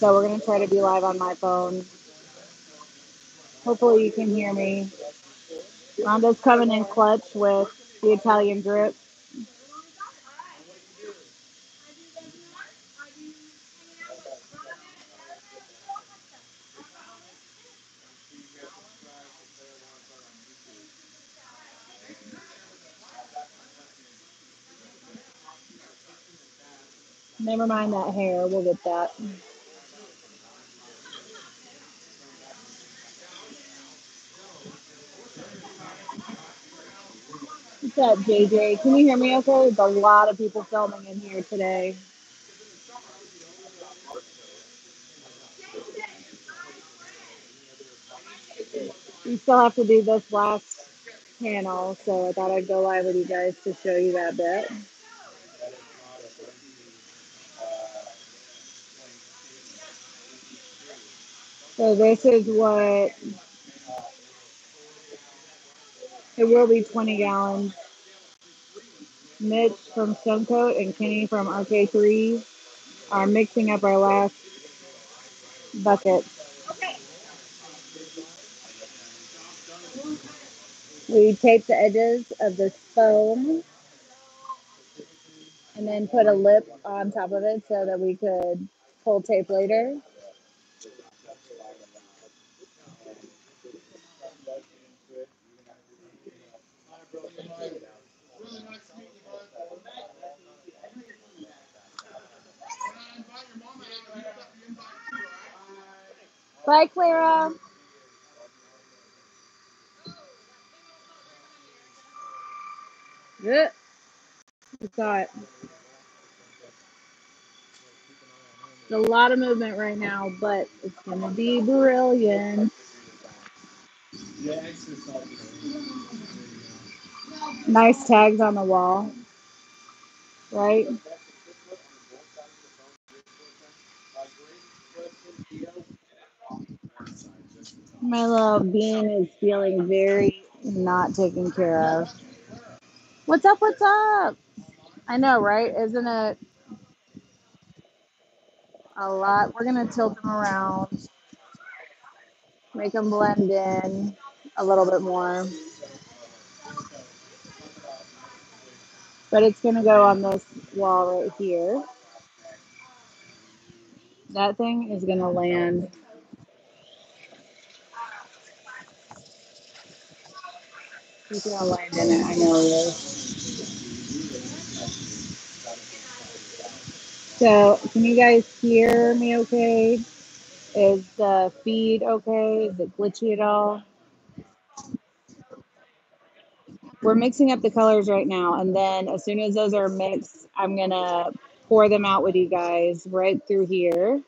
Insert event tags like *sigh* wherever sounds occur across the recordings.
So we're gonna try to be live on my phone. Hopefully you can hear me. Rhonda's coming in clutch with the Italian grip. Never mind that hair. We'll get that. Up, JJ? Can you hear me okay? There's a lot of people filming in here today. We still have to do this last panel, so I thought I'd go live with you guys to show you that bit. So this is what it will be 20 gallons. Mitch from Stonecoat and Kenny from RK3 are mixing up our last bucket. We tape the edges of this foam and then put a lip on top of it so that we could pull tape later. Bye, Clara. It. There's a lot of movement right now, but it's gonna be brilliant. Nice tags on the wall, right? My little bean is feeling very not taken care of. What's up? What's up? I know, right? Isn't it a lot? We're gonna tilt them around, make them blend in a little bit more, but it's gonna go on this wall right here. That thing is gonna land. It's gonna land in it. I know it is. So, can you guys hear me? Okay? Is the feed okay? Is it glitchy at all? We're mixing up the colors right now, and then as soon as those are mixed, I'm gonna pour them out with you guys right through here.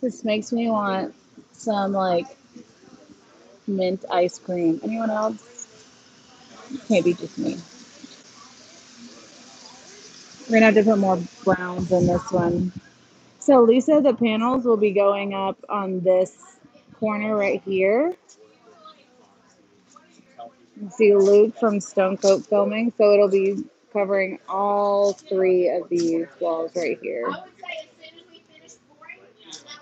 This makes me want some like mint ice cream. Anyone else? Maybe just me. We're gonna have to put more browns in this one. So Lisa, the panels will be going up on this corner right here. You see Luke from Stone Coat filming, so it'll be covering all three of these walls right here.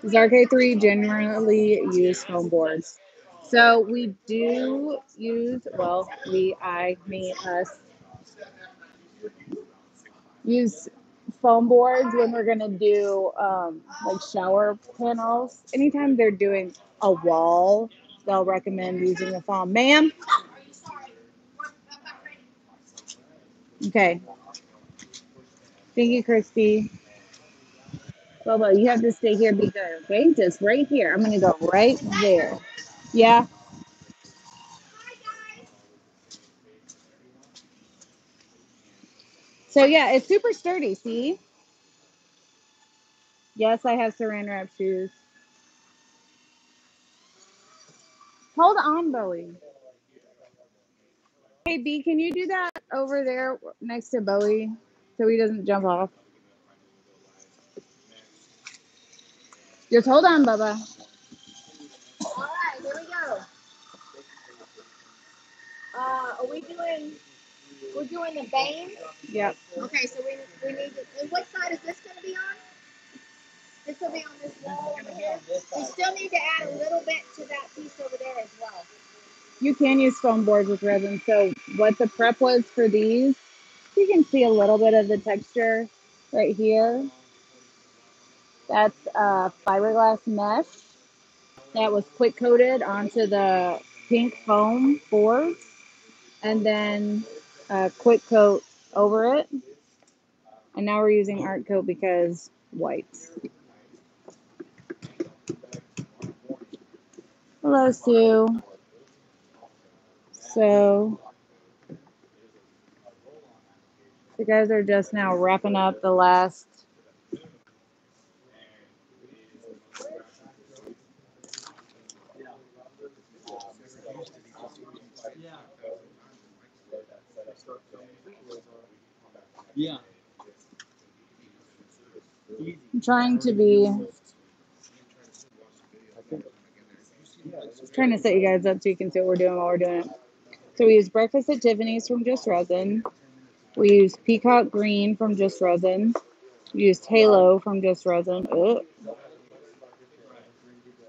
These RK3 generally use foam boards. So we do use, well, we, I, me, us, use foam boards when we're gonna do um, like shower panels. Anytime they're doing a wall, they'll recommend using the foam. Ma'am? Okay. Thank you, Christy. Bobo, you have to stay here, be good, okay? Just right here. I'm gonna go right there. Yeah. So yeah, it's super sturdy, see? Yes, I have saran wrap shoes. Hold on, Bowie. Hey B, can you do that over there next to Bowie so he doesn't jump off? Just hold on, Bubba. All right, here we go. Uh, are we doing? We're doing the vein. Yep. Okay, so we we need to. And what side is this going to be on? This will be on this wall over here. We still need to add a little bit to that piece over there as well. You can use foam boards with resin. So what the prep was for these, you can see a little bit of the texture right here. That's uh, fiberglass mesh that was quick coated onto the pink foam boards and then a quick coat over it. And now we're using art coat because white. Hello, Sue. So, the guys are just now wrapping up the last. Yeah. I'm trying to be. Trying to set you guys up so you can see what we're doing while we're doing it. So we use Breakfast at Tiffany's from Just Resin. We used Peacock Green from Just Resin. We used Halo from Just Resin.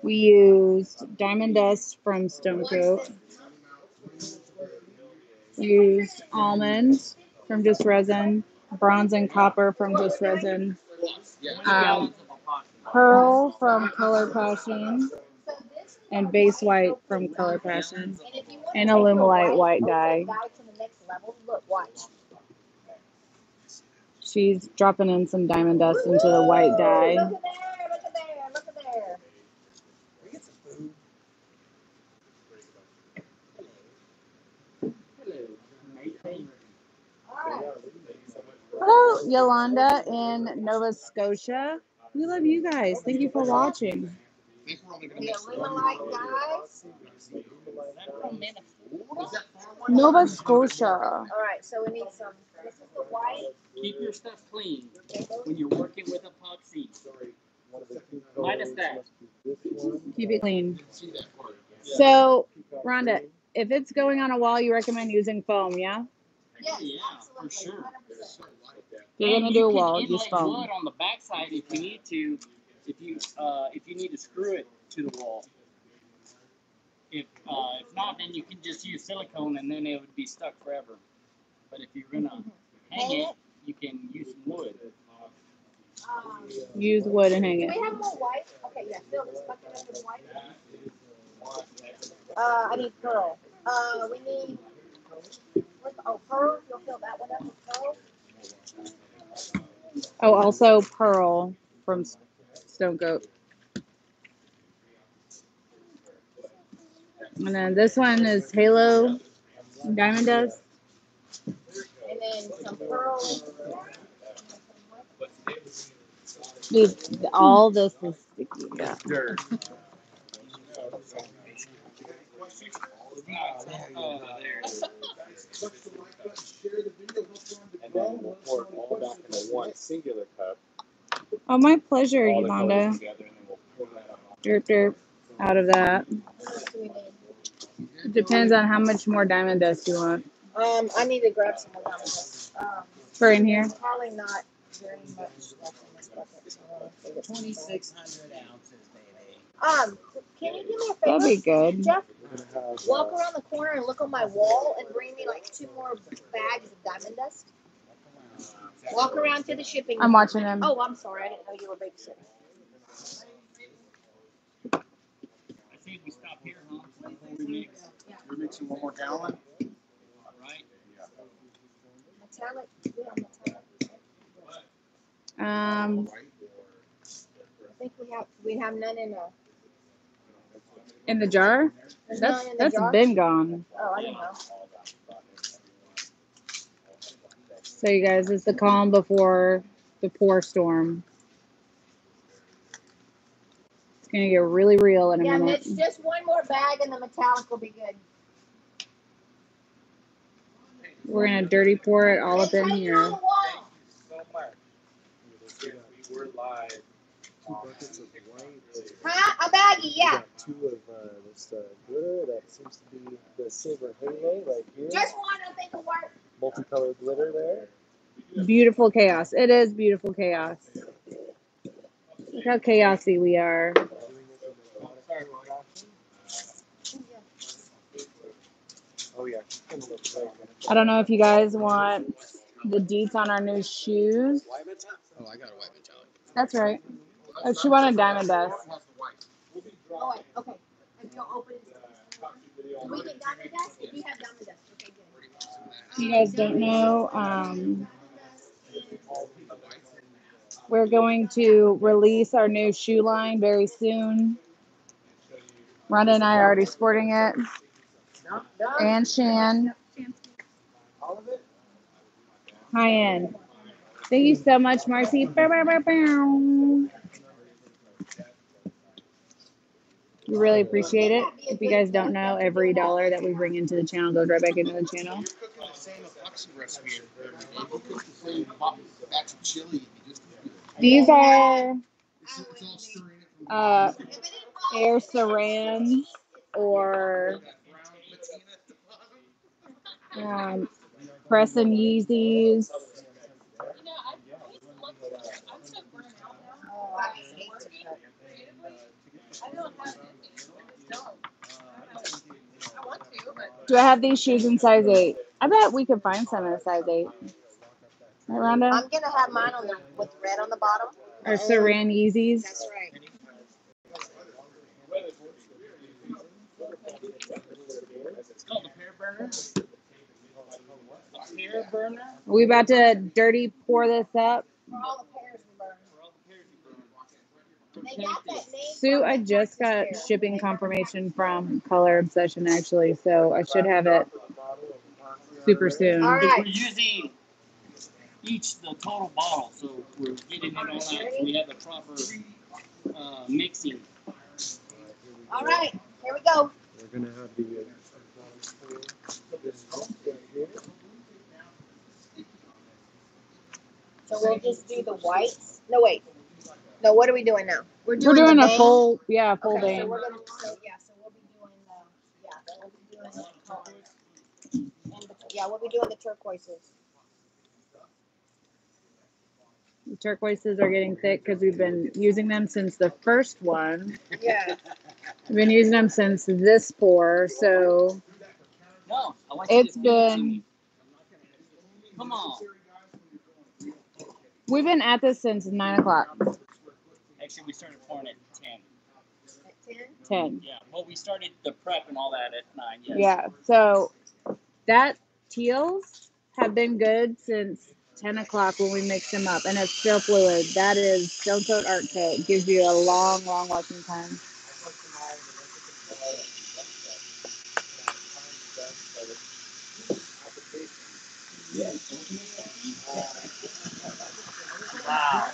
We used Diamond Dust from Stone Coat. Used Almond from Just Resin. Bronze and Copper from Just Resin. Um, Pearl from Color Passion. And Base White from Color Passion. And if you want And to a take white, dye. She's dropping in some diamond dust into the white dye. Look at there, look at there, look at there. All right. Hello, Yolanda in Nova Scotia. We love you guys. Thank you for watching. The Illuminite guys. Nova Scotia. All right, so we need some. This is the white. Keep your stuff clean when you're working with epoxy. Minus that. Keep it clean. So, Rhonda, if it's going on a wall, you recommend using foam, yeah? Yes, Yeah, for sure. 100%. You're And gonna do a you can wall, use inlay foam. wood on the backside if you need to. If you uh, if you need to screw it to the wall. If uh, if not, then you can just use silicone and then it would be stuck forever. But if you're gonna hang it, you can use some wood. Um, Use wood and hang do it. we have more white? Okay, yeah, fill this bucket up with white. Uh, I need pearl. Uh, we need. What's, oh, pearl. You'll fill that one up with pearl. Oh, also Pearl from S- Stone Coat. And then this one is Halo Diamond Dust. And then some pearl. Dude, all this is sticky. Yeah. *laughs* *laughs* Dirt. And then we'll pour it all back into one singular cup. Oh, my pleasure, all the colors Yolanda. together, and then we'll pour that on. Derp derp out of that. What do we need? Depends on how much more diamond dust you want. Um, I need to grab some more. Um, For in here. probably not very much left in this bucket. So I'll figure it out. Twenty-six hundred ounces, baby. Um, can you do me a favor? That'd be good. Jeff, We're gonna have, walk around the corner and look on my wall and bring me like two more bags of diamond dust. Walk around to the shipping. I'm watching him. Oh, I'm sorry. I didn't know you were babysitting. I think we stop here, huh? Before we mix, We're mixing one more gallon. right? Metallic. Yeah, metallic. Um, I think we have we have none in a. in the jar. There's That's none in the that's jar. been gone. Oh, I didn't know. So you guys, it's the calm before the pour storm. It's gonna get really real in a Yeah, minute. Mitch, just one more bag and the metallic will be good. We're gonna dirty pour it all up in take it here. on the wall. We're live. Two buckets of white. Huh? A baggie, yeah. got two of uh, this uh, glitter that seems to be the silver halo right here. Just one, I think will work. Multicolored glitter there. Beautiful chaos. It is beautiful chaos. Look how chaosy we are. Oh yeah. I don't know if you guys want the deets on our new shoes. Oh, I got a white metallic. That's right. Oh, she wanted diamond dust. Oh, wait, okay. And you'll open it. We get diamond dust? If you have diamond dust, okay, good. You guys don't know. Um, we're going to release our new shoe line very soon. Rhonda and I are already sporting it. And Shan. High end. Thank you so much, Marcy. Bow, bow, bow, bow. We really appreciate it. If you guys don't know, every dollar that we bring into the channel goes right back into the channel. You're cooking the same epoxy recipe every day. If you cook the same bo- batch of chili, it'd be just as good. These are It's, it's all stirring it from uh, If it didn't fall, air cerans or that brown patina at the bottom. um, Crescent Yeezys. Do I have these shoes in size 8? I bet we could find some in a size 8. Right, Rhonda? I'm gonna have mine on the, with red on the bottom. Or Saran Yeezys. That's right. It's called a pear burner. A pear burner. Are we about to dirty pour this up? For all the pears we burned. For all the pears you burn. They got that name. Sue, I just got shipping confirmation from Color Obsession actually, so I should have it super soon. All Because right. we're using each the total bottle, so we're getting it all out. So we have the proper uh, mixing. All right, here we go. We're gonna have the. So we'll just do the whites. No, wait. No, what are we doing now? We're doing the a vein? full, yeah, full Okay, so we're gonna, so, yeah, so we'll be doing the, yeah, we'll be doing the colors. And the, yeah, we'll be doing the turquoises. The turquoises are getting thick because we've been using them since the first one. Yeah. We've been using them since this pour, so No, I want It's to it to been- Come on. we've been at this since nine o'clock, Actually, we started pouring at ten. At ten? ten. Yeah, well, we started the prep and all that at nine. Yes. Yeah, so that teals have been good since ten o'clock when we mix them up, and it's still fluid. That is Stone Coat Art. It gives you a long, long working time. Wow.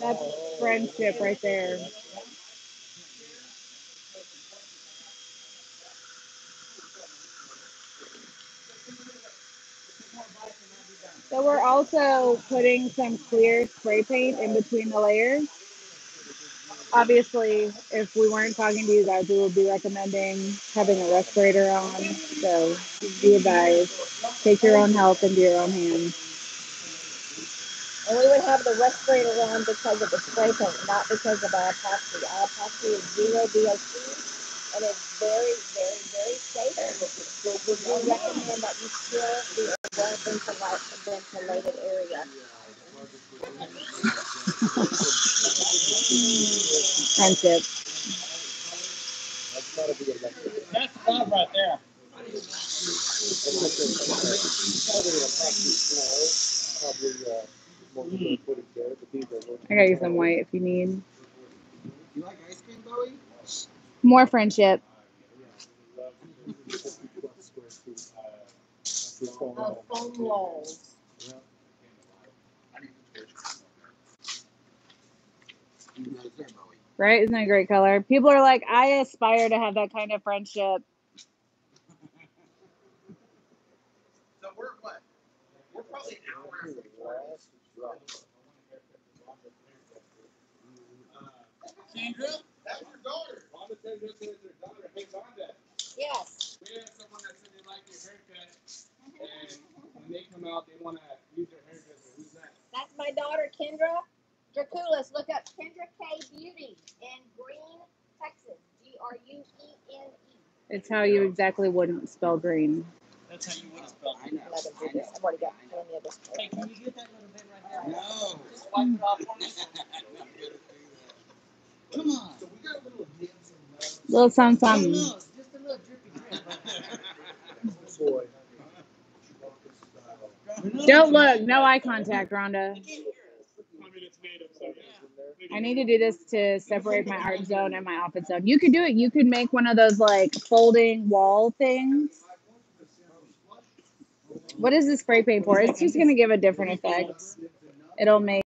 That's friendship right there. So we're also putting some clear spray paint in between the layers. Obviously, if we weren't talking to you guys, we would be recommending having a respirator on. So be advised, take your own health into your own hands. And we would have the respirator on because of the spray paint, not because of our epoxy. Our epoxy is zero VOC and it's very, very, very safe. So we do recommend that you still be in a well ventilated, ventilated area. Friendship. That's gotta be electric. That's the vibe right there. Probably a probably, uh, more square footage there, but these are. I got you some white if you need. You like ice cream, Bowie? More friendship. Oh, foam rolls. I need the picture. You know, there, Bowie. Right? Isn't that a great color? People are like, I aspire to have that kind of friendship. So we're what? We're probably an hour. Kendra, that's your daughter. Rhonda said this is her daughter. Hey, Rhonda, Yes. we have someone that said they like your haircut, and when they come out, they want to use your hairdresser. Who's that? That's my daughter, Kendra Draculis. Look up Kendra K Beauty in Gruene, Texas. G R U E N E. It's how you exactly wouldn't spell green. That's how you would spell I it. know. Let him do I know. I've already got plenty of this. Hey, can you get that little bit right there? No. Just wipe it off for me. Come on. So we got little and. Little something, just a little drippy. Don't look. No eye contact, Rhonda. I need to do this to separate my art zone and my office zone. You could do it. You could make one of those like folding wall things. What is the spray paint for? It's just going to give a different effect. It'll make,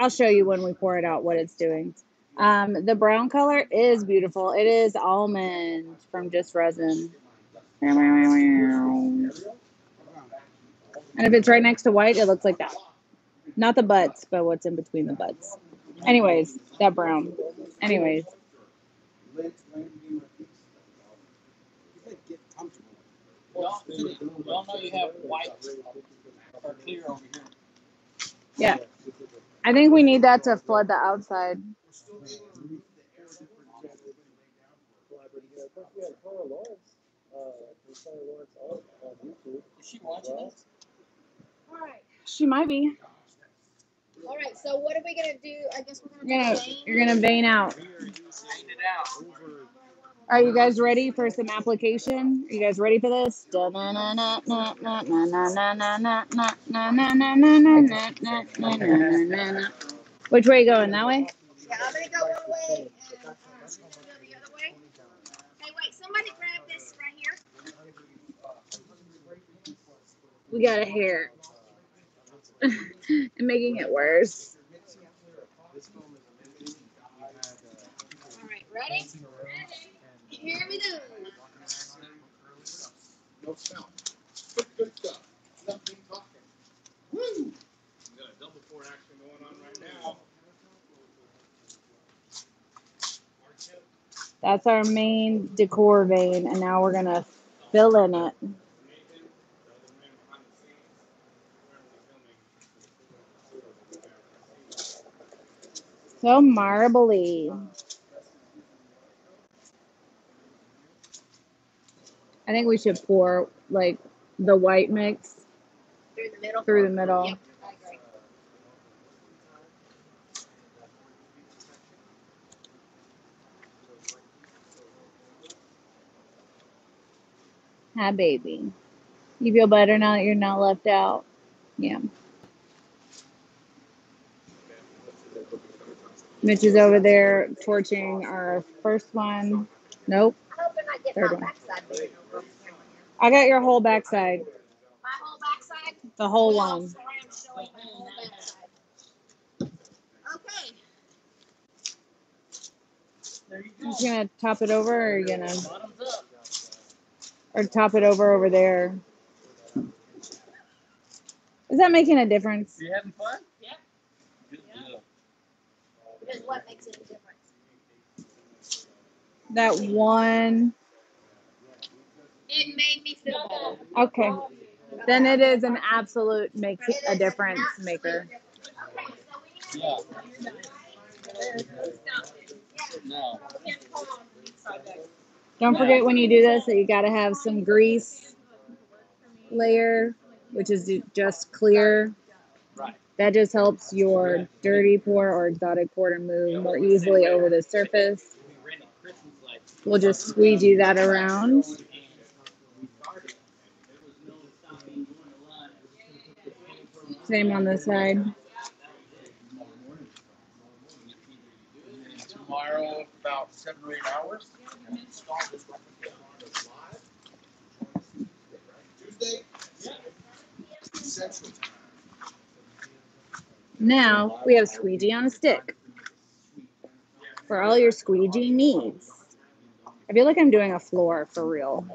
I'll show you when we pour it out what it's doing. Um, the brown color is beautiful. It is almond from Just Resin. And if it's right next to white, it looks like that. Not the butts, but what's in between the butts. Anyways, that brown. Anyways, comfortable. Y'all, y'all know you have white or clear over here. yeah. I think we need that to flood the outside. Is she watching this? All right. She might be. All right. So what are we gonna do? I guess we're You're gonna gonna do you're gonna vein out. Strain it out. Are you guys ready for some application? Are you guys ready for this? Which way are you going? That way? Yeah, I'm gonna go one way uh. We got a hair. and making it worse. All right. Ready? Here we go. No sound. Good, stuff. Nothing talking. Woo! Got a double pour action going on right now. That's our main decor vein, and now we're gonna fill in it. Nathan, the other man behind the scenes, currently filming. So marbly. I think we should pour like the white mix Through the middle. through the middle. Yep, Hi, baby. You feel better now that you're not left out? Yeah. Mitch is over there torching our first one. Nope. Third my one. backside big. I got your whole backside. My whole backside. The whole Well, one. sorry, I'm showing my whole backside. Okay. You You gonna top it over, or are you gonna, or top it over over there? Is that making a difference? You having fun? Yep. Good deal. Because what makes it a difference? That one. It made me feel better. Okay. Then it is an absolute makes a difference maker. Don't forget when you do this that you got to have some grease layer, which is just clear. That just helps your dirty pour or exotic pour to move more easily over the surface. We'll just squeegee that around. and we started. There was no stopping going Same on this side. Tomorrow, about seven or eight hours. Tuesday, Central Now we have squeegee on a stick for all your squeegee needs. I feel like I'm doing a floor for real.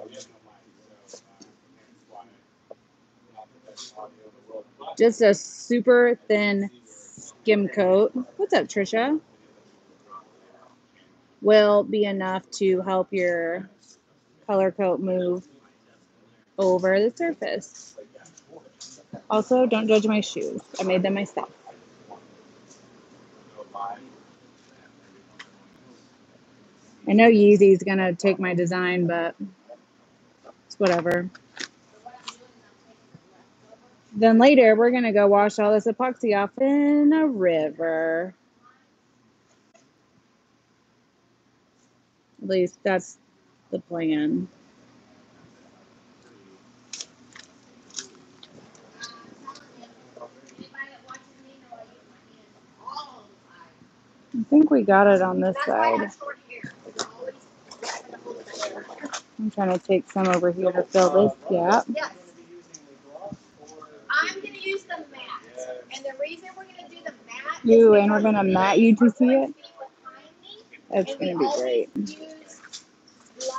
Just a super thin skim coat. What's up, Trisha? Will be enough to help your color coat move over the surface. Also, don't judge my shoes. I made them myself. I know Yeezy's gonna take my design, but it's whatever. Then later, we're gonna go wash all this epoxy off in a river. At least that's the plan. I think we got it on this side. I'm trying to take some over here to fill this gap. Yes. I'm gonna use the mat, and the reason we're gonna do the mat. is Ooh, and we're gonna the mat you to see it. That's gonna be great. Use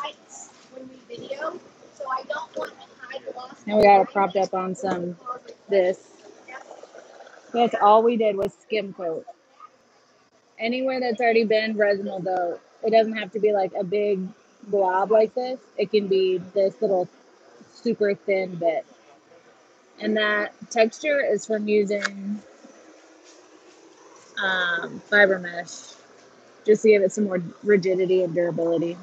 lights when we video, so I don't want to hide lost. Now we got it propped up on some this. That's all we did was skim coat. Anywhere that's already been resinal though, it doesn't have to be like a big blob like this. It can be this little super thin bit. And that texture is from using um, fiber mesh just to give it some more rigidity and durability.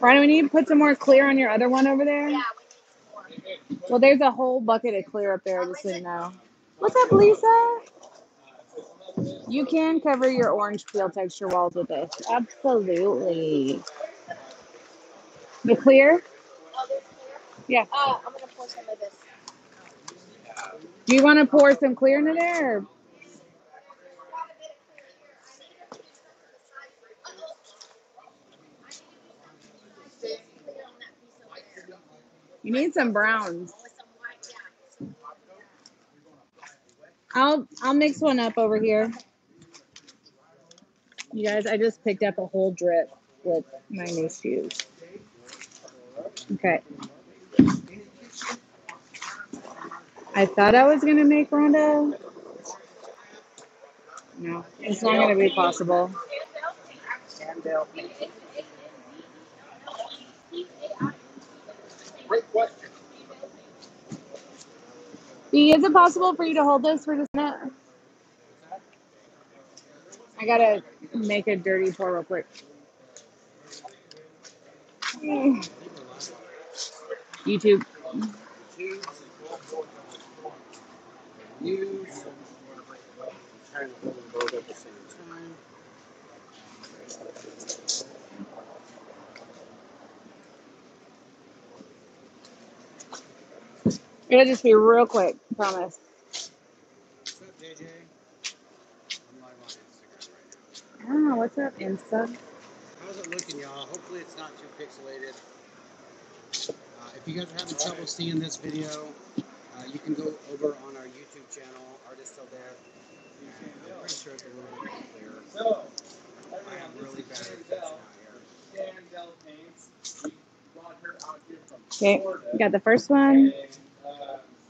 Brian, we need to put some more clear on your other one over there. Yeah, we need some more. Well, there's a whole bucket of clear up there, just so you know. What's up, Lisa? You can cover your orange peel texture walls with this. Absolutely. The clear? Oh, clear. Yeah. Uh, I'm gonna pour some of this. Do you want to pour some clear into there? Or? Got a bit of clear here. I need to do some of the sides. Uh-oh. I need to do some clear on that piece over there. You need some browns. With some white, yeah. I'll I'll mix one up over here. You guys, I just picked up a whole drip with my new shoes. Okay. I thought I was gonna make Rhonda. No, it's not gonna be possible. Is it possible for you to hold this for just a minute? I gotta make a dirty pour real quick. *sighs* *laughs* YouTube. Use. Trying to hold them both at the same time. It'll just be real quick, promise. Know what's up, Insta. How's it looking, y'all? Hopefully it's not too pixelated. Uh, if you guys are having trouble seeing this video, uh, you can go over on our YouTube channel. Artist Till Death. And I'm pretty sure it's a little bit more clear. So, I have really bad Shandell, reception out here. Okay, Florida. got the first one.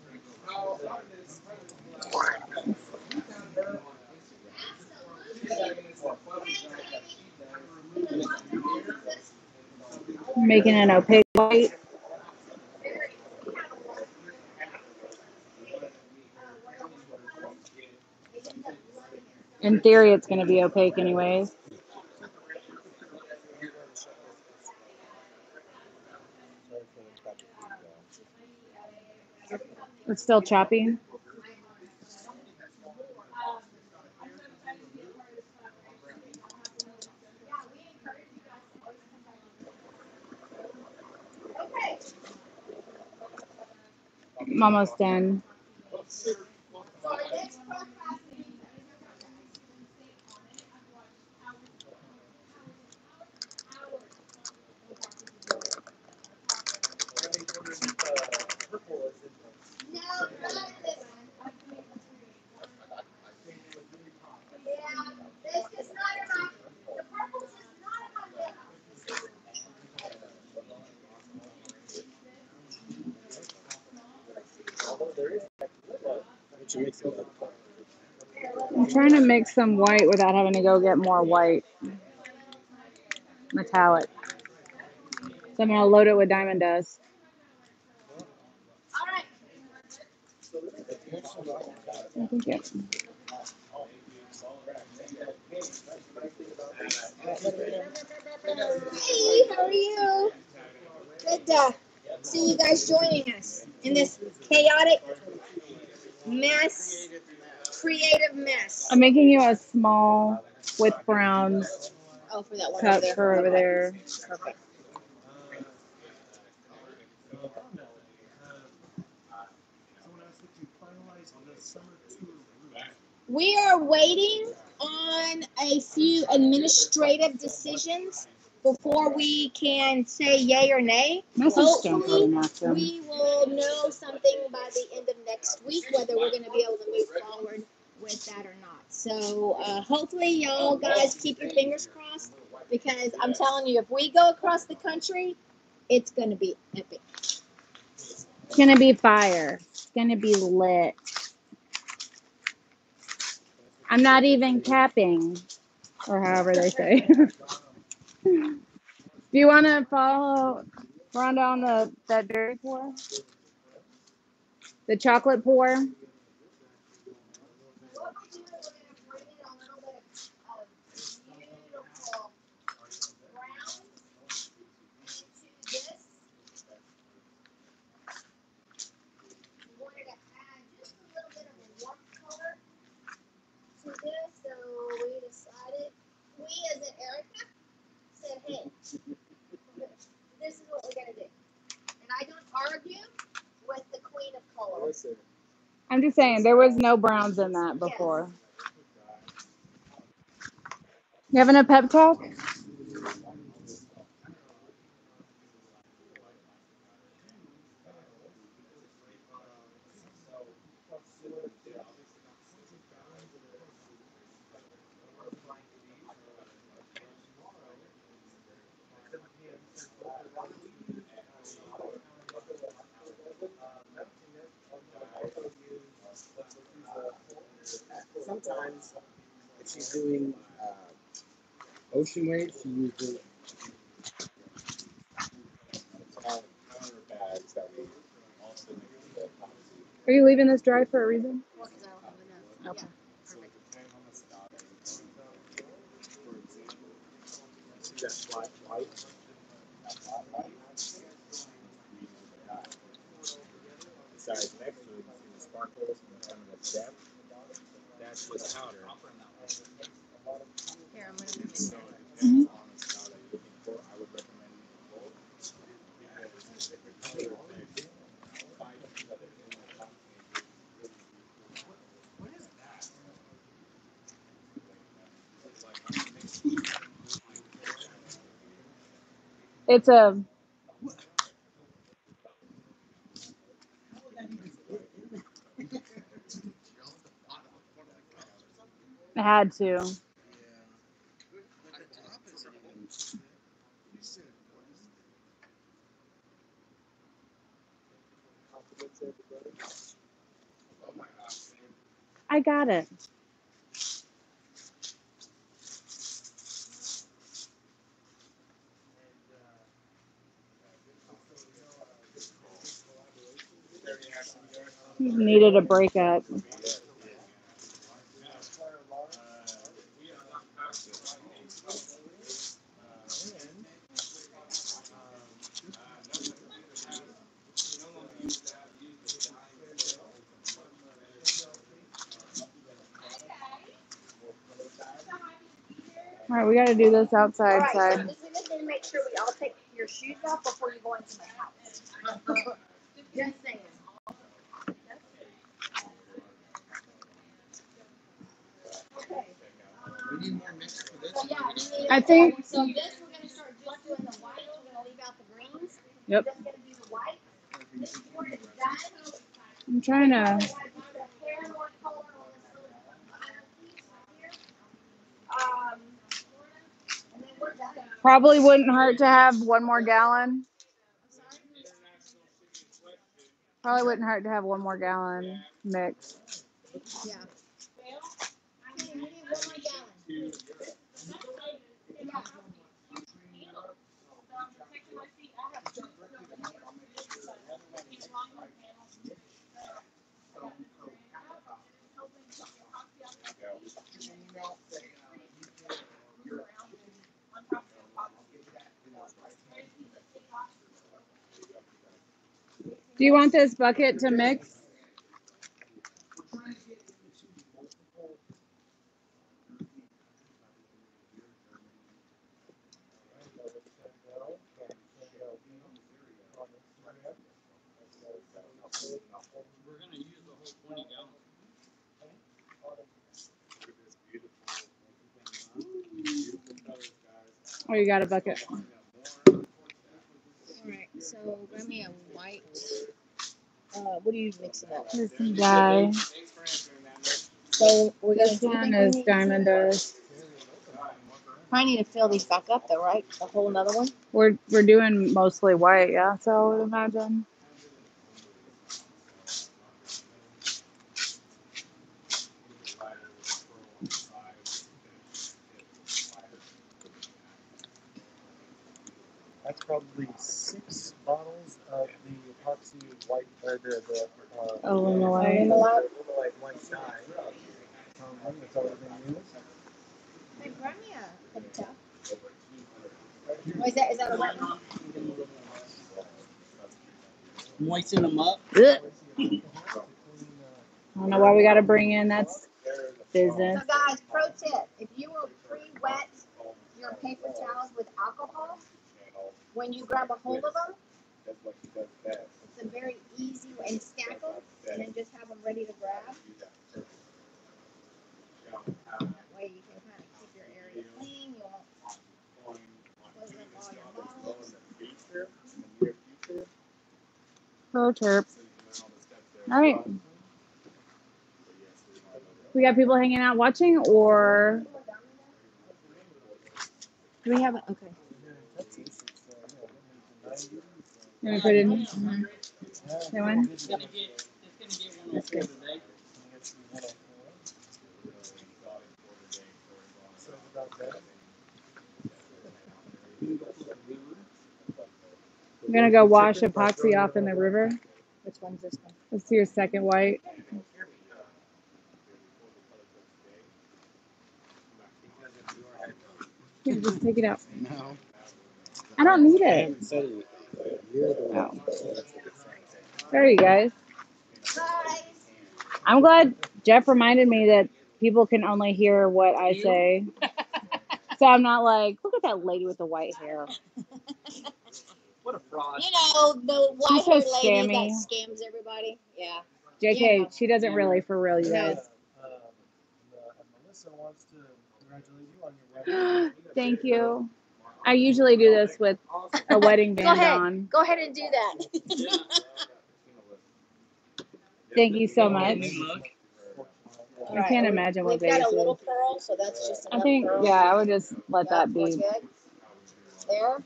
Making an opaque how does, how does, uh, you found her on Instagram. She's like, it's a funny thing that she does. And it's weird. Making an opaque white. In theory, it's going to be opaque anyways. It's still choppy. I'm almost done. I'm trying to make some white without having to go get more white. Metallic. So I'm going to load it with diamond dust. Hey, how are you? Good to see you guys joining us in this chaotic mess, creative mess. I'm making you a small with browns Oh, for that one cup over there. for over there. Perfect. We are waiting on a few administrative decisions before we can say yay or nay. Message Hopefully, and ask them. we will know something by the end of next week whether we're going to be able to move forward with that or not. So uh, hopefully, y'all guys keep your fingers crossed because I'm telling you, if we go across the country, it's going to be epic. It's gonna be fire. It's gonna be lit. I'm not even capping, or however they say. *laughs* Do you want to follow Rhonda on the that dairy pour? The chocolate pour? So we decided, we as in Erica, said, hey, this is what we're gonna do. And I don't argue with the queen of colors. I'm just saying there was no browns in that before. You having a pep talk? If she's doing uh, ocean waves, she uses Are you leaving this dry for a reason? Okay. Besides next to it, you see the sparkles and some of the depth. That's just powder. Here, I'm gonna come in. So it depends on the style that you're looking for. I would recommend using both. Because it's different color effects. It's a. I had to. I got it. Needed a breakup. All right, we got to do this outside so side. just need to make sure we all take your shoes off before you go into my house. *laughs* Just saying. We need more mix for this. yeah. I think- So this, we're gonna start just doing the white, we're gonna leave out the greens. Yep. I'm trying to. Probably wouldn't hurt to have one more gallon. Probably wouldn't hurt to have one more gallon mix. Yeah. Hey, we need one more gallon. Yeah. Do you want this bucket to mix? We're gonna use the whole twenty gallons. Oh, you got a bucket. Alright, so grab me a white. Uh, what are you mixing up? Some dye. So we're This one is diamond dust. Probably need to fill these back up though, right? A whole another one? We're we're doing mostly white, yeah. So I would imagine. Probably six bottles of the epoxy white, or the, the, uh. Oh, in the light. Limonite? Like white dye. Um, that's already been used. Hey, grab me a, a towel. Oh, is that, is that a wet one? Moisten them up. Ugh. I don't know why we got to bring in that's business. So guys, pro tip, if you will pre-wet your paper towels with alcohol, when you grab a hold of them, it's a very easy way, and stack them, and then just have them ready to grab. Um, that way you can kind of keep your area clean, you won't close up all your bottles. Pro terp. All right. We got people hanging out watching, or Do we have it? Okay. You want to put it in? Mm-hmm. That one? It's gonna get, it's gonna get one four today. I'm gonna go wash epoxy off in the river. Which one's this one? Let's see your second white. Here, just take it out. No. I don't need it. Oh. Sorry, guys. Guys, I'm glad Jeff reminded me that people can only hear what I say. *laughs* So I'm not like, look at that lady with the white hair. *laughs* What a fraud. you know, the white so haired lady scammy. that scams everybody. Yeah. JK, Yeah. she doesn't really for real, you guys. Uh, uh, Melissa wants to congratulate you on your wedding. *gasps* Thank you. I usually do this with a *laughs* wedding Go band ahead. on. Go ahead and do that. Thank you so much. Look, I can't imagine what We've got Vegas a little pearl, so that's just I think, pearl. yeah, I would just let that that's be. There.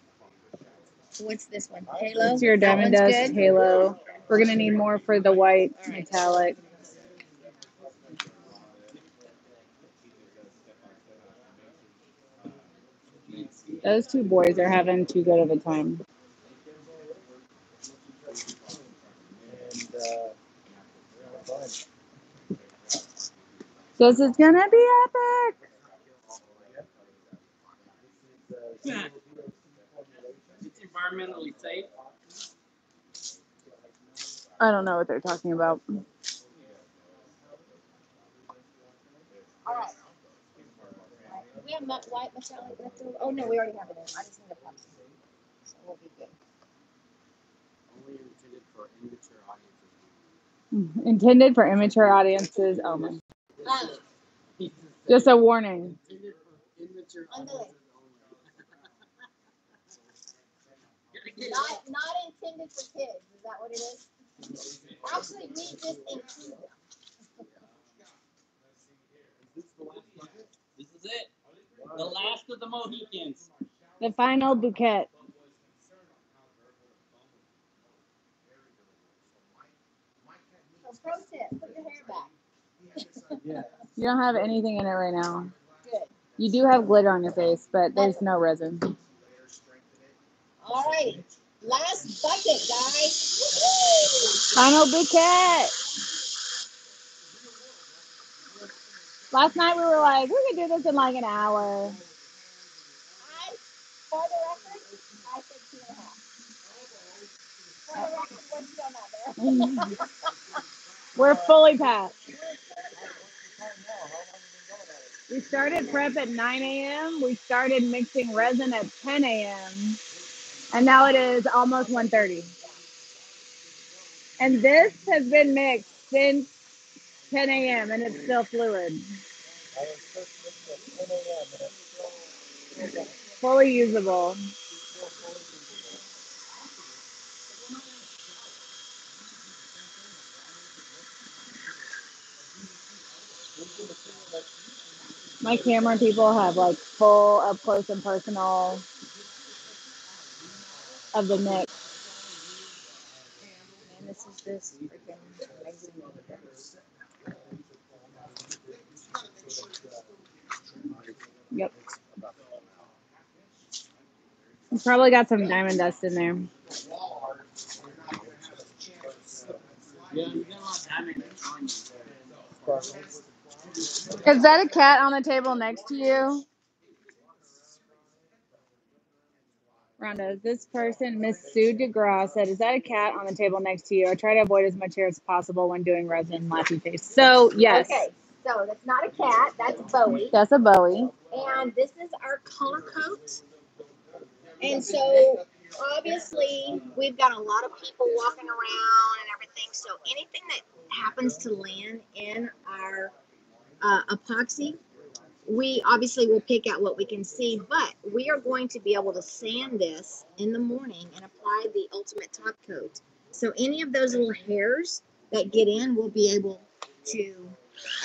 What's this one? Halo. It's your diamond dust good? halo. We're gonna need more for the white All right. metallic. Those two boys are having too good of a time. This is gonna be epic. It's environmentally safe. I don't know what they're talking about. All right. We have white metallic left. Oh no, we already have it in. I just need a pencil. So we'll be good. Only intended for immature audiences. Intended for immature audiences only. Um, Just a warning. Intended for immature audiences only. not not intended for kids. Is that what it is? Actually, we just include them. This is it. The last of the Mohicans. The final bouquet. Pro tip: put your hair back. You don't have anything in it right now. Good. You do have glitter on your face, but there's no resin. All right. Last bucket, guys. Final bouquet. Last night we were like, we could do this in like an hour. I, for the record, I said two and a half. For the record, we're still not there. We're fully packed. We started prep at 9 a.m. We started mixing resin at 10 a.m. And now it is almost 1.30. And this has been mixed since 10 a.m. and it's still fluid. I was supposed to make it at 10 a.m. and it's still, still got Fully usable. My camera people have like full up close and personal of the mix. And this is this freaking amazing maker. Yep. It's probably got some diamond dust in there. Is that a cat on the table next to you? Rhonda, this person, Miss Sue DeGraw, said, Is that a cat on the table next to you? I try to avoid as much hair as possible when doing resin, laughy face. So, yes, Okay, so that's not a cat, that's Bowie. that's a Bowie. And this is our color coat. And so obviously we've got a lot of people walking around and everything. So anything that happens to land in our uh, epoxy, we obviously will pick out what we can see, but we are going to be able to sand this in the morning and apply the ultimate top coat. So any of those little hairs that get in, we'll be able to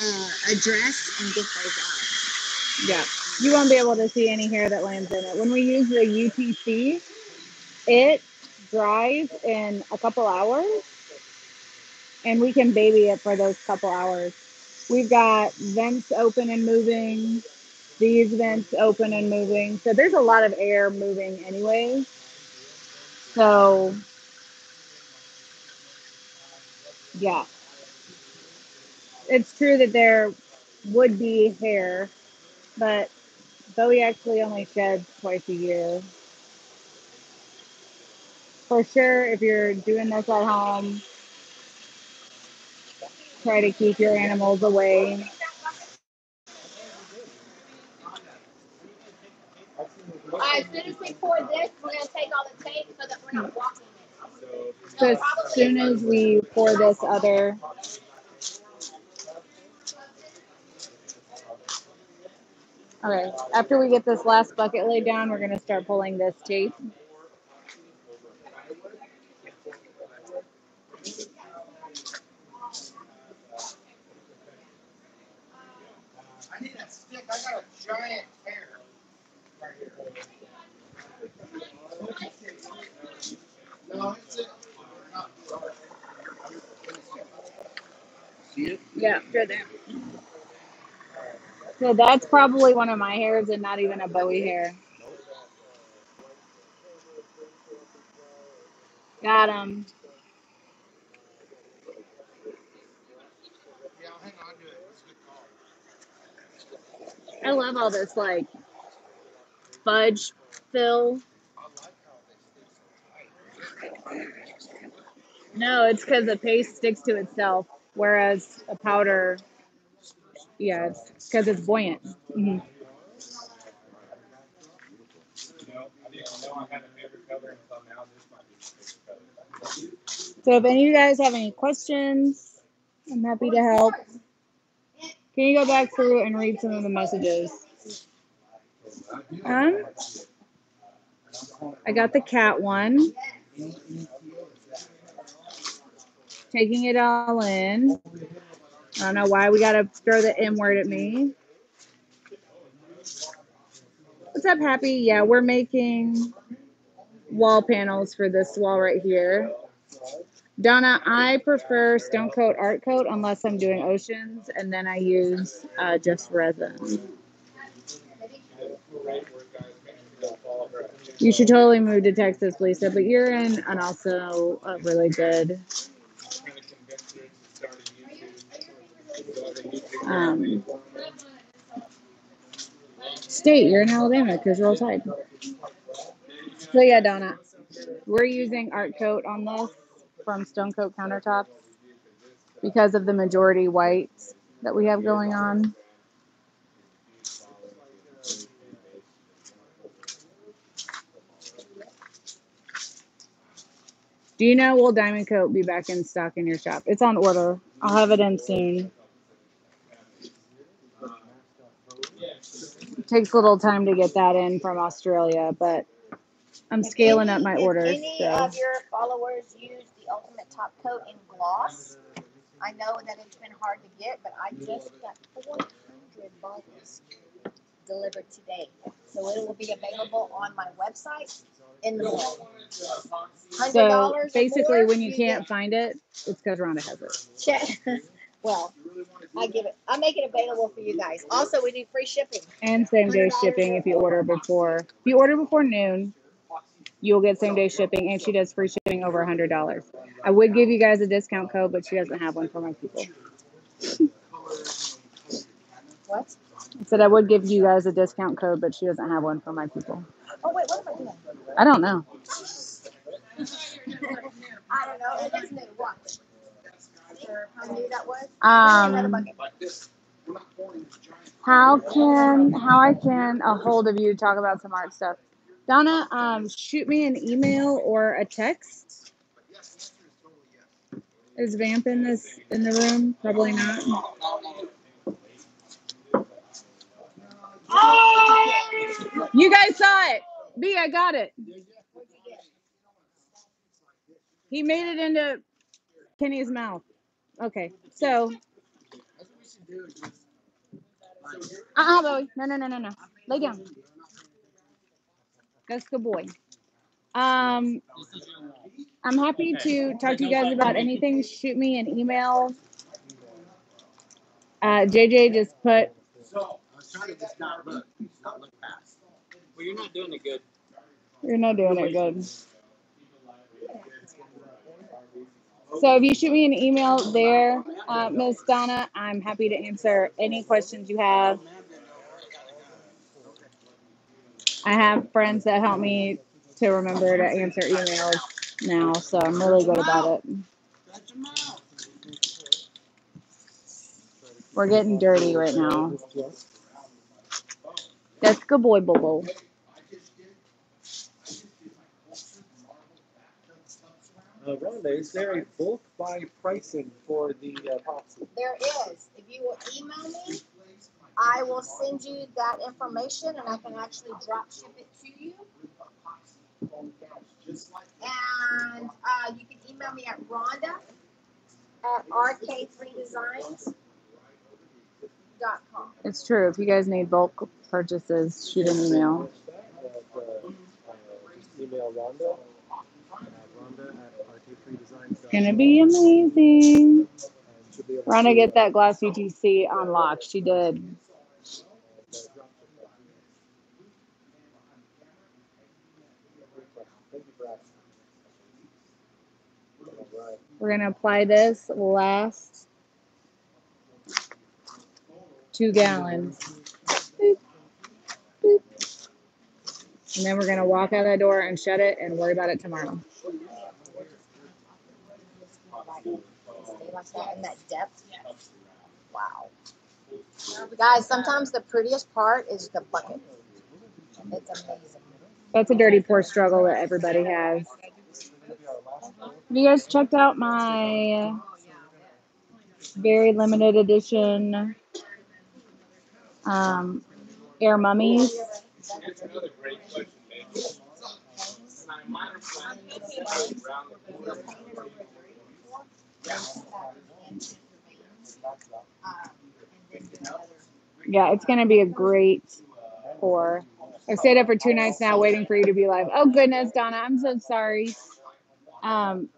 uh, address and get those out. Yeah. You won't be able to see any hair that lands in it. When we use the UTC, it dries in a couple hours and we can baby it for those couple hours. We've got vents open and moving, these vents open and moving. So there's a lot of air moving anyway. So yeah. It's true that there would be hair, but Bowie actually only sheds twice a year. For sure, if you're doing this at home, try to keep your animals away. Uh, as soon as we pour this, we're gonna take all the tape so that we're not walking it. So as soon as we pour this other Okay, after we get this last bucket laid down, we're gonna start pulling this tape. I need a stick. I got a giant hair right here. No, it's it. See it? Yeah, good there. So that's probably one of my hairs and not even a Bowie hair. Got him. I love all this like fudge fill. No, it's because the paste sticks to itself, whereas a powder, yeah, it's because it's buoyant. Mhm. So if any of you guys have any questions, I'm happy to help. Can you go back through and read some of the messages? Um, I got the cat one. Taking it all in. I don't know why we gotta throw the M word at me. What's up, Happy? Yeah, we're making wall panels for this wall right here. Donna, I prefer Stone Coat Art Coat unless I'm doing oceans, and then I use uh, just resin. You should totally move to Texas, Lisa, but you're in and also a really good um, state. You're in Alabama because roll tide. So yeah, Donna, we're using Art Coat on this from Stone Coat Countertops because of the majority whites that we have going on. Do you know will Diamond Coat be back in stock in your shop? It's on order. I'll have it in soon. Takes a little time to get that in from Australia, but I'm If scaling any- up my orders. Any So of your followers use the Ultimate Top Coat in gloss? I know that it's been hard to get, but I just got 400 bottles delivered today. So it will be available on my website in the morning. So basically, when you can't find it, it's because Rhonda has it. check. *laughs* well, I give it. I make it available for you guys. Also, we do free shipping. And same day shipping if you order before. If you order before noon, you'll get same day shipping, and she does free shipping over a hundred dollars. I would give you guys a discount code, but she doesn't have one for my people. What? I said I would give you guys a discount code, but she doesn't have one for my people. Oh wait, what am I doing? I don't know. *laughs* I don't know. It is new. Watch. How? Um, how can how I can a hold of you talk about some art stuff? Donna, um, shoot me an email or a text. Is Vamp in this in the room? Probably not. You guys saw it. B, I got it. He made it into Kenny's mouth. Okay, so. Uh uh Bowie. No, no, no, no, no. Lay down. That's good boy. Um, This is your wall. I'm happy to talk to you guys about anything. Shoot me an email. Uh, JJ just put So I was trying to just not look, not look past. Well, you're not doing it good. You're not doing it good. So if you shoot me an email there, uh, Miss Donna, I'm happy to answer any questions you have. I have friends that help me to remember to answer emails now, so I'm really good about it. We're getting dirty right now. That's good boy, Bobo. Uh, Rhonda, is there a bulk buy pricing for the uh, epoxy? There is. If you will email me, I will send you that information and I can actually drop ship it to you. And uh, you can email me at Rhonda at rk3designs.com. It's true. If you guys need bulk purchases, shoot an email. That, just email Rhonda. Uh, Rhonda at RK3designs. It's gonna be amazing. Rhonda, to, get that glass UTC unlocked. She did. We're gonna apply this last two gallons. And then we're gonna walk out that door and shut it and worry about it tomorrow. That in that depth. Wow. Guys, sometimes the prettiest part is the bucket. It's amazing. That's a dirty poor struggle that everybody has. Have you guys checked out my very limited edition um, Air Mummies? Yeah, it's gonna be a great pour. I've stayed up for two nights now, waiting for you to be live. "Oh goodness, Donna, I'm so sorry." Um,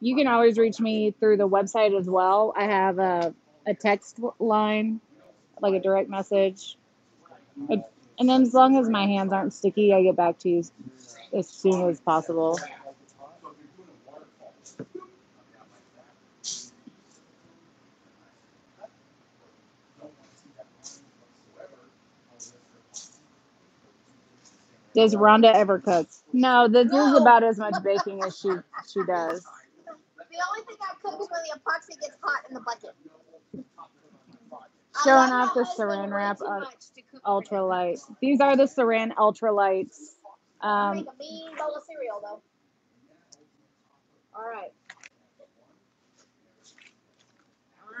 You can always reach me through the website as well. I have a, a text line, like a direct message. It- and then as long as my hands aren't sticky, I get back to you as soon as possible. Does Rhonda ever cook? No, this is about as much baking as she she does. The only thing I cook is when the epoxy gets hot in the bucket. Showing off the saran wrap too much to cook for him. ultra light. These are the saran ultra lights. Um, make a mean bowl of cereal though. All right.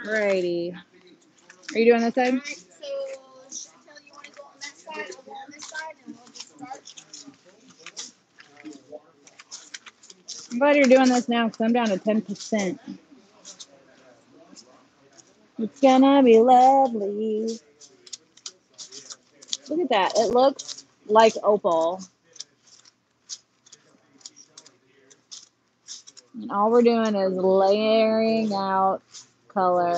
righty. Are you doing this side? right. So, Chantel, you want to go on that side? I'll go on this side, and we'll just start. I'm glad you're doing this now because I'm down to 10%. It's gonna be lovely. Look at that. It looks like opal. And all we're doing is layering out color.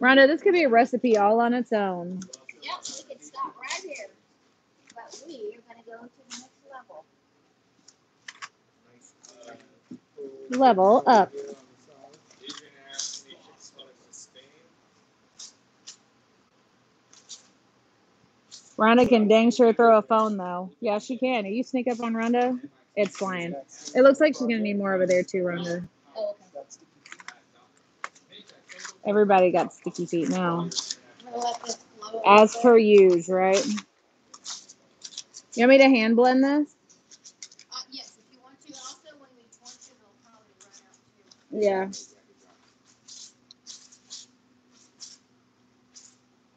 Rhonda, this could be a recipe all on its own. Yep, we can stop right here. But we are going to go to the next level. Level up. Adrian asked me if she spell it with up. Rhonda can dang sure throw a phone though. Yeah, she can. You sneak up on Rhonda, it's flying. It looks like she's gonna need more over there too, Rhonda. Everybody got sticky feet now. As per use, right? You want me to hand blend this? Uh, yes, if you want to. Also, when we torch it, it'll probably run out too. Yeah.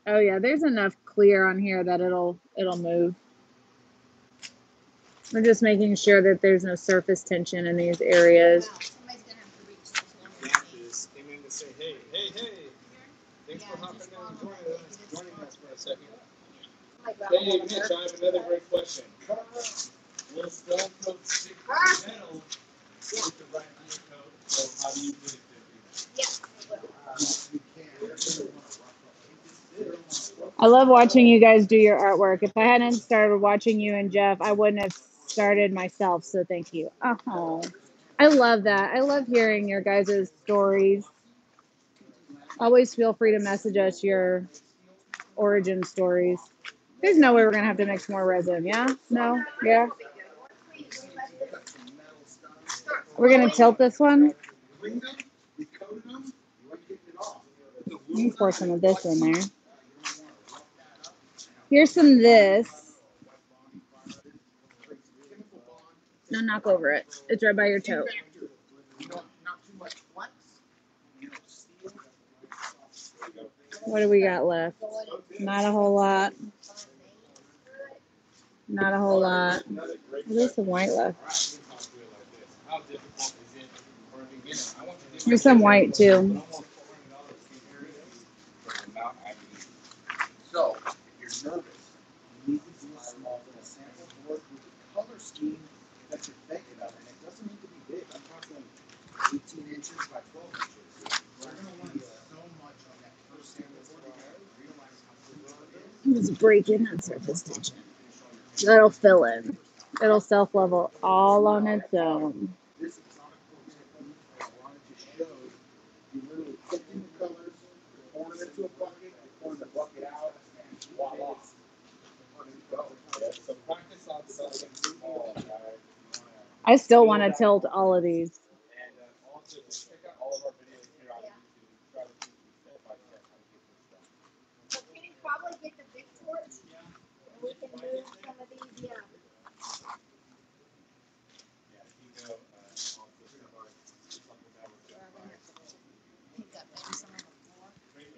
Oh yeah, there's enough clear on here that it'll it'll move. We're just making sure that there's no surface tension in these areas. Wow, somebody's going to have to reach this one. Dances came in to say, hey, hey, hey. Thanks for hopping just in follow and it. joining us, joining us for a second. Like, well, Hey, Mitch, I have another great question. Will stone coat stick to Ah. metal with the right undercoat? I love watching you guys do your artwork. If I hadn't started watching you and Jeff, I wouldn't have started myself. So thank you. Oh, I love that. I love hearing your guys' stories. Always feel free to message us your origin stories. There's no way we're gonna have to mix more resin. Yeah? No? Yeah? We're gonna tilt this one. Cleaned them, you coated them, you want to get it off. Me pour some of this in there. Here's some of this. No, knock over it. It's right by your toe. What do we got left? Not a whole lot. Not a whole lot. There's some white left. There's some white too. So, if you're nervous, you need to do a small little sample board with the color scheme that you're thinking of. And it doesn't need to be big. I'm talking 18 inches by 12 inches. We're going to learn so much on that first sample board. You're to realize how good it is. It's breaking that surface tension. That'll fill in. It'll self level all on its own. This exotic technique I wanted to show you literally put in the colors, pour them into a bucket, pour the bucket out, and voila. So practice on something I still want to tilt all of these. And uh, also, just check out all of our videos here on YouTube. Try to teach you step by step how to get this done. Can probably get the big torch? And we can move some of these, yeah. Yeah, if you go, uh, also, something that was just like, Pick up maybe some on the floor. Yeah. and Get, do a full roof, some board with a healthy soundproof. Yeah, And you do photography over vinyl records. You sure can. You can watch it right over vinyl record. And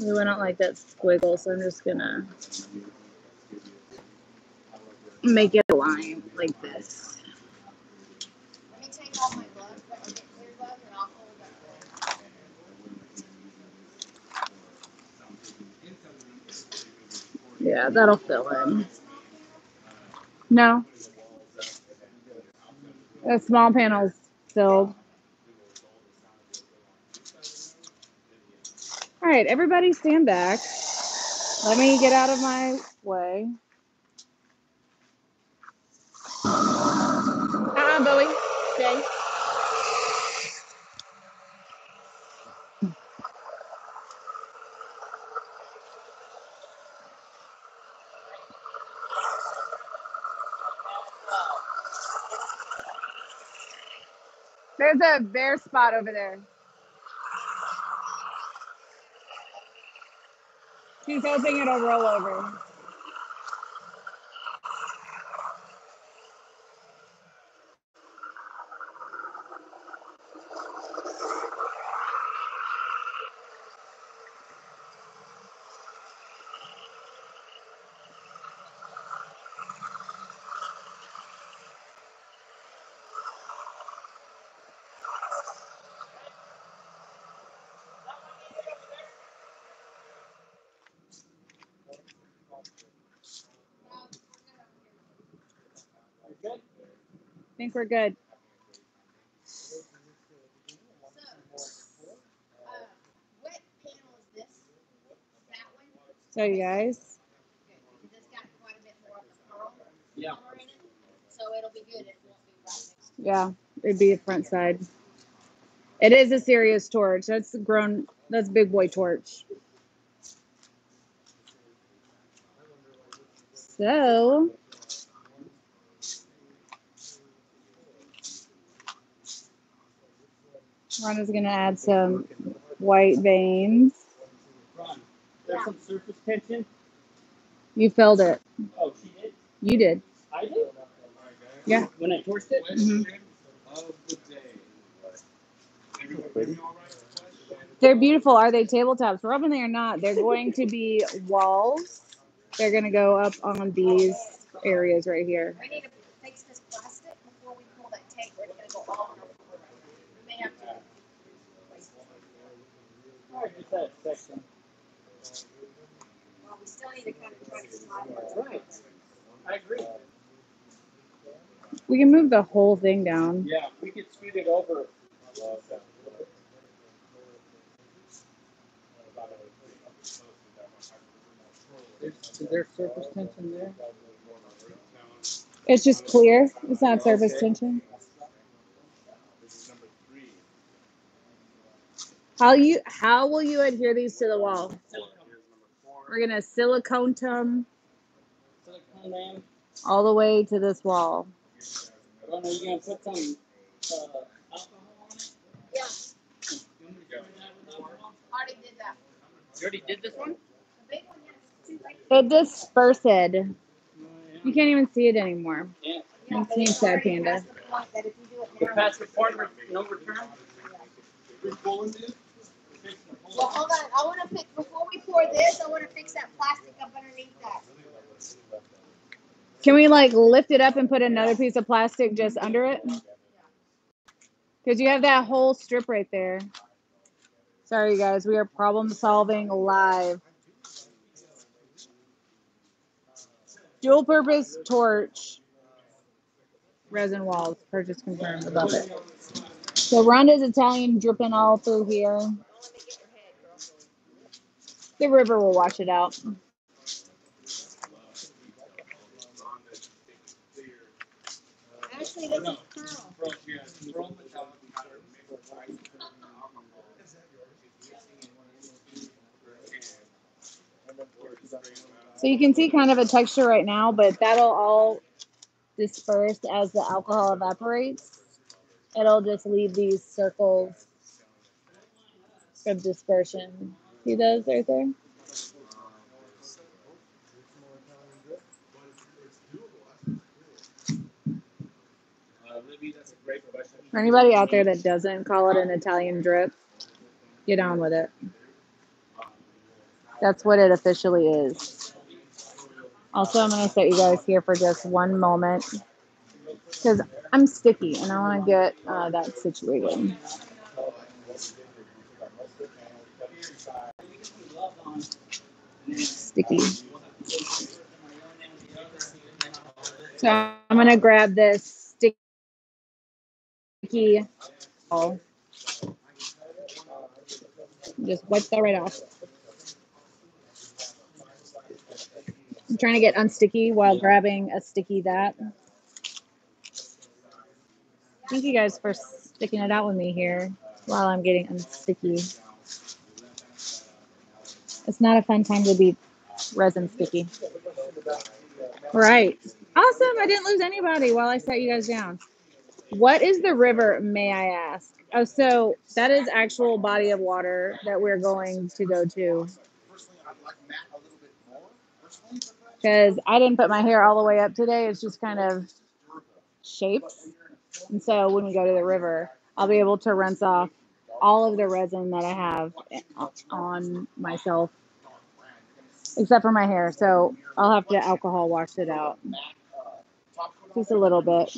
Ooh, I don't like that squiggle, so I'm just gonna make it a line like this. Yeah, that'll fill in. No, the small panel's filled. Right, everybody stand back. Let me get out of my way. Uh-uh, Bowie. Stay. There's a bare spot over there. She's hoping it'll roll over. Good. I think we're good. So, uh, what panel is this? That one? So you guys, Good, because it's got quite a bit more of the pearl Yeah. color in it. So it'll be Uh, good, it won't be right next to yeah, it'd be a front side. It is a serious torch. That's grown. That's big boy torch. So Rhonda's gonna add some white veins. There's some surface tension. You filled it. Oh, she did. You did. I did. Yeah. When I torched it. Mhm. Of the day. Everybody all right? They're beautiful. Are they tabletops? Probably they are not. They're going to be walls. They're gonna go up on these areas right here. We need to fix this plastic before we pull that tape, or it's gonna go all on our floor. We may have to. replace it. All right, just that section. Well, we still need to kind of try to slide it. Right. I agree. We can move the whole thing down. Yeah, we could scoot it over. There's, is there surface tension there? It's just clear. It's not surface tension. This is number three. How you how will you adhere these to the wall? Number. We're gonna silicone them all the way to this wall. Are you gonna put some alcohol on it? Yeah, already did that. Already did this one? It dispersed. You can't even see it anymore. yeah. Yeah, but it's Sad Panda. the point where no return. We're pulling this? We're fixing to pull Well, hold on, I wanna fix, before we pour this, I wanna fix that plastic up underneath that. Can we like lift it up and put another piece of plastic just under it? Because you have that whole strip right there. Sorry, guys. We are problem solving live. Dual purpose torch. Resin walls. Purchase confirmed above it. So Rhonda's Italian dripping all through here. The river will wash it out. Actually, this is pearl. So you can see kind of a texture right now, but that'll all disperse as the alcohol evaporates. It'll just leave these circles of dispersion. See those right there? For anybody out there that doesn't call it an Italian drip, get on with it. That's what it officially is. Also, I'm going to set you guys here for just one moment because I'm sticky and I want to get uh, that situated. Sticky. So I'm going to grab this sticky. ball. Just wipe that right off. I'm trying to get unsticky while grabbing a sticky that. Thank you guys for sticking it out with me here while I'm getting unsticky. It's not a fun time to be resin sticky. Right. Awesome. I didn't lose anybody while I sat you guys down. What is the river, may I ask? Oh, so that is actual body of water that we're going to go to. Because I didn't put my hair all the way up today. It's just kind of shapes. And so when we go to the river, I'll be able to rinse off all of the resin that I have on myself, except for my hair. So I'll have to alcohol wash it out. Just a little bit.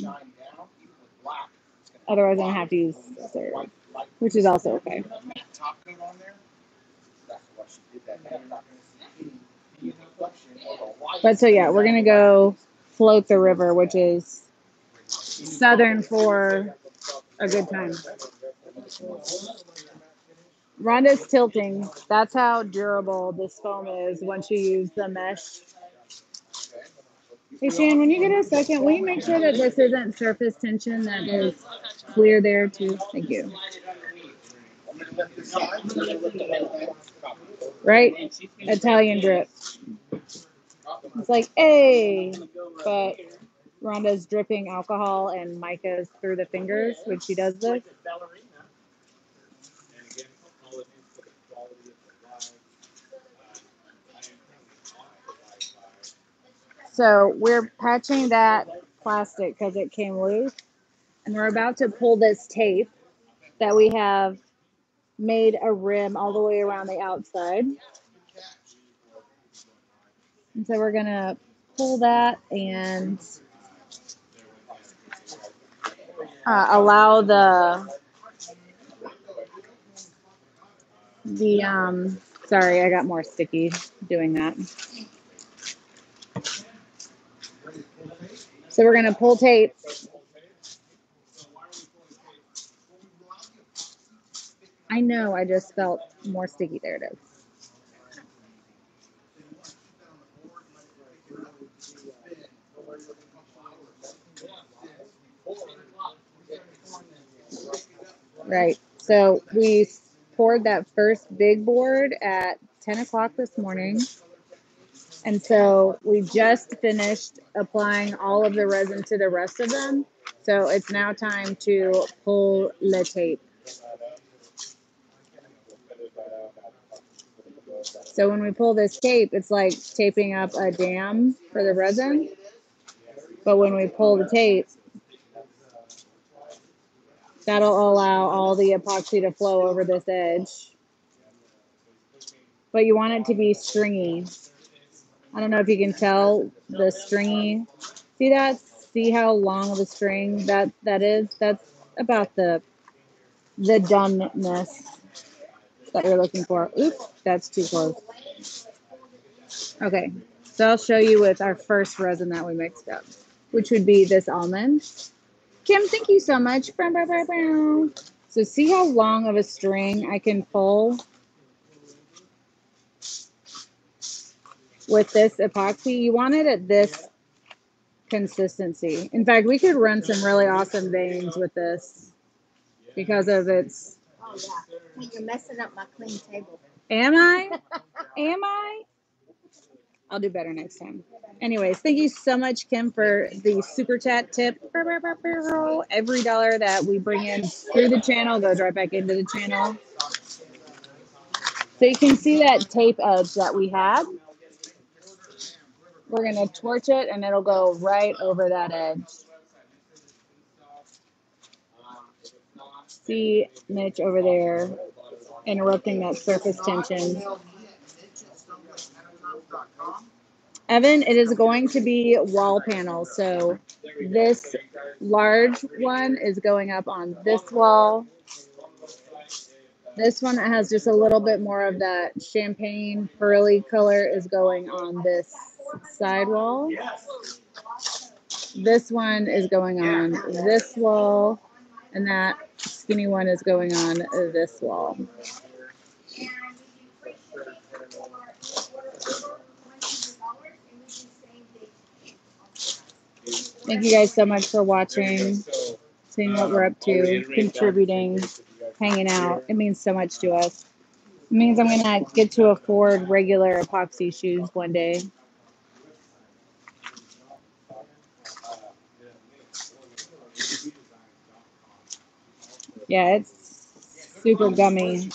Otherwise, gonna have to use scissors, which is also okay. But so yeah, we're gonna go float the river, which is southern for a good time. Rhonda's tilting. That's how durable this foam is once you use the mesh. Hey Shan, when you get a second, will you make sure that this isn't surface tension that is clear there too? Thank you. Right? Italian drip. It's like, hey, but Rhonda's dripping alcohol and micas through the fingers when she does this. And again, apologies for the quality of the live. Um, I am currently on Wi-Fi. So we're patching that plastic because it came loose. And we're about to pull this tape that we have made a rim all the way around the outside. And so we're going to pull that and uh, allow the the um sorry i got more sticky doing that so we're going to pull tape. I know i just felt more sticky. There it is. Right so we poured that first big board at 10 o'clock this morning and so we just finished applying all of the resin to the rest of them. So it's now time to pull the tape. So when we pull this tape it's like taping up a dam for the resin. But when we pull the tape that'll allow all the epoxy to flow over this edge. But you want it to be stringy i don't know if you can tell the stringy. See that? See how long of a string that that is? That's about the the doneness that you're looking for. Oops that's too close. Okay so i'll show you with our first resin that we mixed up which would be this almond. Kim, thank you so much. So see how long of a string I can pull with this epoxy. You want it at this consistency. In fact, we could run some really awesome veins with this because of its. Oh yeah, you're messing up my clean table. Am I? *laughs* Am I? I'll do better next time. Anyways, thank you so much, Kim, for the super chat tip. Every dollar that we bring in through the channel goes right back into the channel. So you can see that tape edge that we had. We're going to torch it and it'll go right over that edge. See Mitch over there interrupting that surface tension. Evan, it is going to be wall panels. So this large one is going up on this wall. This one that has just a little bit more of that champagne pearly color is going on this side wall. This one is going on this wall, and that skinny one is going on this wall. Thank you guys so much for watching, seeing what we're up to, contributing, hanging out. It means so much to us. It means I'm gonna get to afford regular epoxy shoes one day. Yeah, it's super gummy.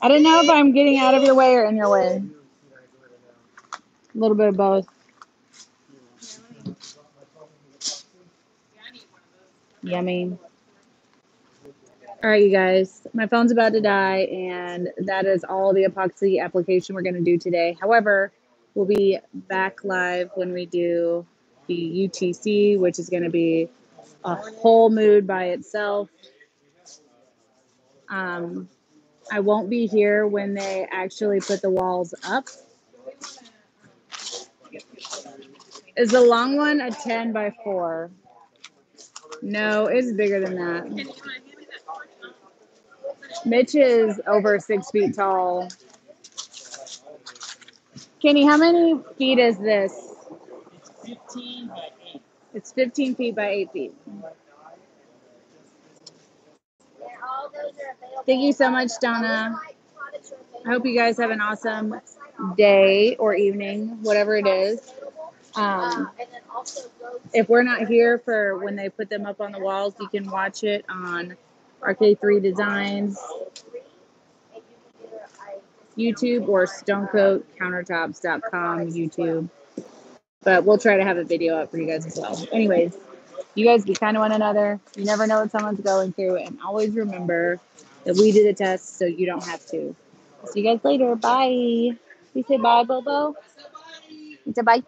I don't know if I'm getting out of your way or in your way. A little bit of both. Yummy. All right, you guys, my phone's about to die, and that is all the epoxy application we're going to do today. However, we'll be back live when we do the UTC, which is going to be a whole mood by itself. Um, I won't be here when they actually put the walls up. Is the long one a 10 by 4? No, it's bigger than that. Mitch is over six feet tall. Kenny, how many feet is this? 15 by 8. It's 15 feet by 8 feet. Thank you so much, Donna. I hope you guys have an awesome day or evening, whatever it is. Um, if we're not here for when they put them up on the walls, you can watch it on RK3 Designs a- a YouTube or stonecoatcountertops.com YouTube. But we'll try to have a video up for you guys as well. Anyways, you guys be kind to one another. You never know what someone's going through. And always remember that we did the test so you don't have to. See you guys later. Bye. We say bye, Bobo. We say bye.